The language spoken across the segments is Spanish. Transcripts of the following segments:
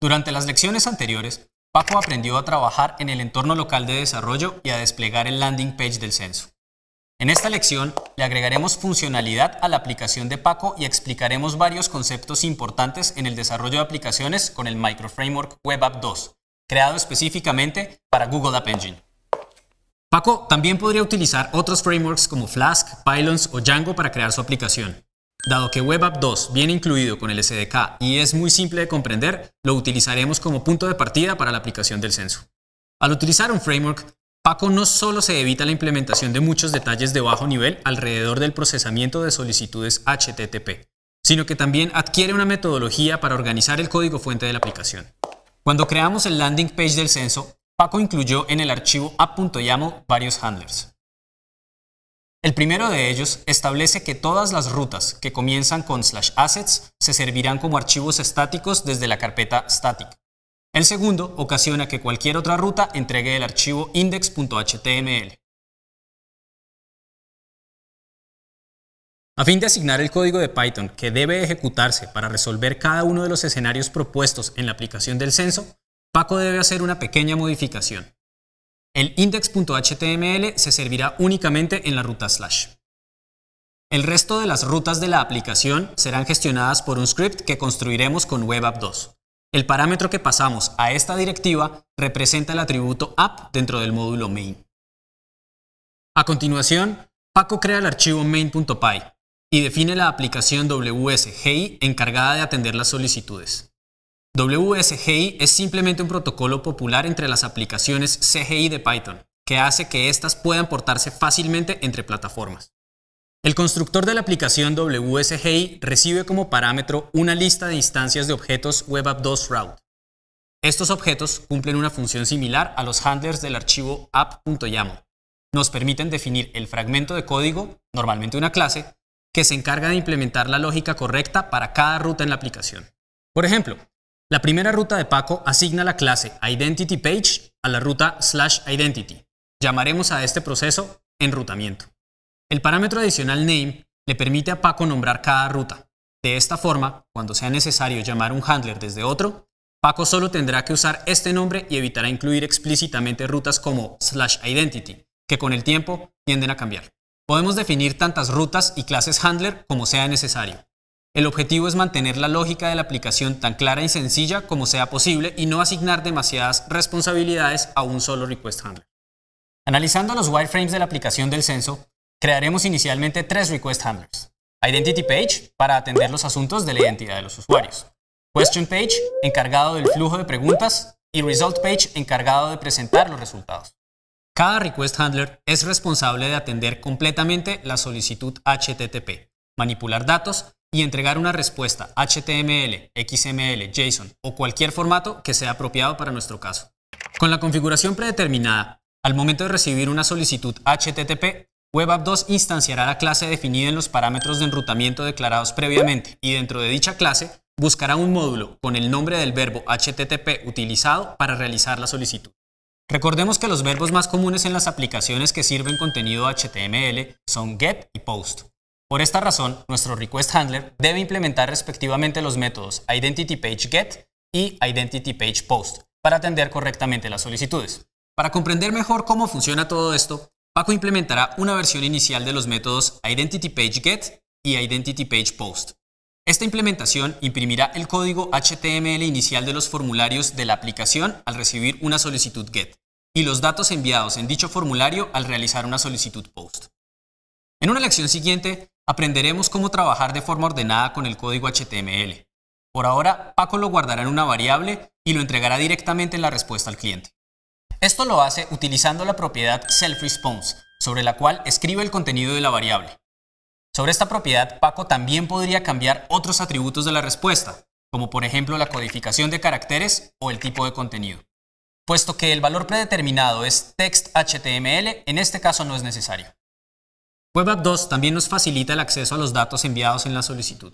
Durante las lecciones anteriores, Paco aprendió a trabajar en el entorno local de desarrollo y a desplegar el landing page del censo. En esta lección le agregaremos funcionalidad a la aplicación de Paco y explicaremos varios conceptos importantes en el desarrollo de aplicaciones con el Microframework Web App 2, creado específicamente para Google App Engine. Paco también podría utilizar otros frameworks como Flask, Pylons o Django para crear su aplicación. Dado que Web App 2 viene incluido con el SDK y es muy simple de comprender, lo utilizaremos como punto de partida para la aplicación del censo. Al utilizar un framework, Paco no solo se evita la implementación de muchos detalles de bajo nivel alrededor del procesamiento de solicitudes HTTP, sino que también adquiere una metodología para organizar el código fuente de la aplicación. Cuando creamos el landing page del censo, Paco incluyó en el archivo app.yaml varios handlers. El primero de ellos establece que todas las rutas que comienzan con assets se servirán como archivos estáticos desde la carpeta static. El segundo ocasiona que cualquier otra ruta entregue el archivo index.html. A fin de asignar el código de Python que debe ejecutarse para resolver cada uno de los escenarios propuestos en la aplicación del censo, Paco debe hacer una pequeña modificación. El index.html se servirá únicamente en la ruta slash. El resto de las rutas de la aplicación serán gestionadas por un script que construiremos con WebApp 2. El parámetro que pasamos a esta directiva representa el atributo app dentro del módulo main. A continuación, Paco crea el archivo main.py y define la aplicación WSGI encargada de atender las solicitudes. WSGI es simplemente un protocolo popular entre las aplicaciones CGI de Python, que hace que éstas puedan portarse fácilmente entre plataformas. El constructor de la aplicación WSGI recibe como parámetro una lista de instancias de objetos Web 2 Route. Estos objetos cumplen una función similar a los handlers del archivo app.yaml. Nos permiten definir el fragmento de código, normalmente una clase, que se encarga de implementar la lógica correcta para cada ruta en la aplicación. Por ejemplo, la primera ruta de Paco asigna la clase IdentityPage a la ruta slash identity. Llamaremos a este proceso enrutamiento. El parámetro adicional name le permite a Paco nombrar cada ruta. De esta forma, cuando sea necesario llamar un handler desde otro, Paco solo tendrá que usar este nombre y evitará incluir explícitamente rutas como slash identity, que con el tiempo tienden a cambiar. Podemos definir tantas rutas y clases handler como sea necesario. El objetivo es mantener la lógica de la aplicación tan clara y sencilla como sea posible y no asignar demasiadas responsabilidades a un solo request handler. Analizando los wireframes de la aplicación del censo, crearemos inicialmente tres request handlers. Identity Page, para atender los asuntos de la identidad de los usuarios. Question Page, encargado del flujo de preguntas. Y Result Page, encargado de presentar los resultados. Cada request handler es responsable de atender completamente la solicitud HTTP, manipular datos y entregar una respuesta HTML, XML, JSON o cualquier formato que sea apropiado para nuestro caso. Con la configuración predeterminada, al momento de recibir una solicitud HTTP, WebApp 2 instanciará la clase definida en los parámetros de enrutamiento declarados previamente y dentro de dicha clase buscará un módulo con el nombre del verbo HTTP utilizado para realizar la solicitud. Recordemos que los verbos más comunes en las aplicaciones que sirven contenido HTML son get y post. Por esta razón, nuestro request handler debe implementar respectivamente los métodos IdentityPageGet y IdentityPagePost para atender correctamente las solicitudes. Para comprender mejor cómo funciona todo esto, Paco implementará una versión inicial de los métodos IdentityPageGet y IdentityPagePost. Esta implementación imprimirá el código HTML inicial de los formularios de la aplicación al recibir una solicitud GET y los datos enviados en dicho formulario al realizar una solicitud POST. En una lección siguiente aprenderemos cómo trabajar de forma ordenada con el código HTML. Por ahora, Paco lo guardará en una variable y lo entregará directamente en la respuesta al cliente. Esto lo hace utilizando la propiedad selfResponse, sobre la cual escribe el contenido de la variable. Sobre esta propiedad, Paco también podría cambiar otros atributos de la respuesta, como por ejemplo la codificación de caracteres o el tipo de contenido. Puesto que el valor predeterminado es text.html, en este caso no es necesario. WebApp 2 también nos facilita el acceso a los datos enviados en la solicitud.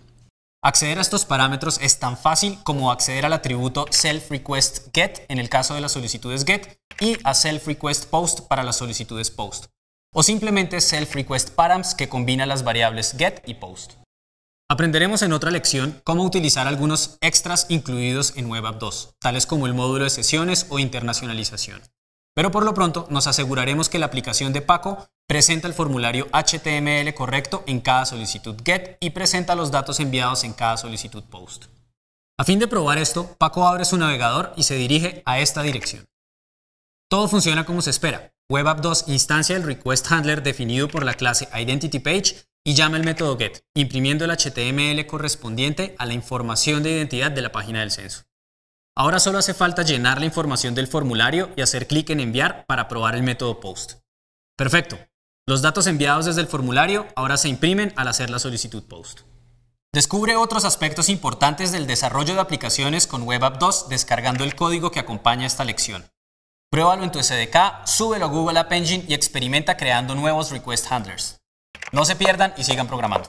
Acceder a estos parámetros es tan fácil como acceder al atributo selfRequestGet en el caso de las solicitudes GET y a selfRequestPost para las solicitudes POST, o simplemente selfRequestParams que combina las variables GET y POST. Aprenderemos en otra lección cómo utilizar algunos extras incluidos en Web App 2, tales como el módulo de sesiones o internacionalización. Pero por lo pronto nos aseguraremos que la aplicación de Paco presenta el formulario HTML correcto en cada solicitud GET y presenta los datos enviados en cada solicitud POST. A fin de probar esto, Paco abre su navegador y se dirige a esta dirección. Todo funciona como se espera. Web App 2 instancia el request handler definido por la clase IdentityPage y llama el método get, imprimiendo el HTML correspondiente a la información de identidad de la página del censo. Ahora solo hace falta llenar la información del formulario y hacer clic en enviar para probar el método post. Perfecto. Los datos enviados desde el formulario ahora se imprimen al hacer la solicitud post. Descubre otros aspectos importantes del desarrollo de aplicaciones con Web App 2 descargando el código que acompaña esta lección. Pruébalo en tu SDK, súbelo a Google App Engine y experimenta creando nuevos request handlers. No se pierdan y sigan programando.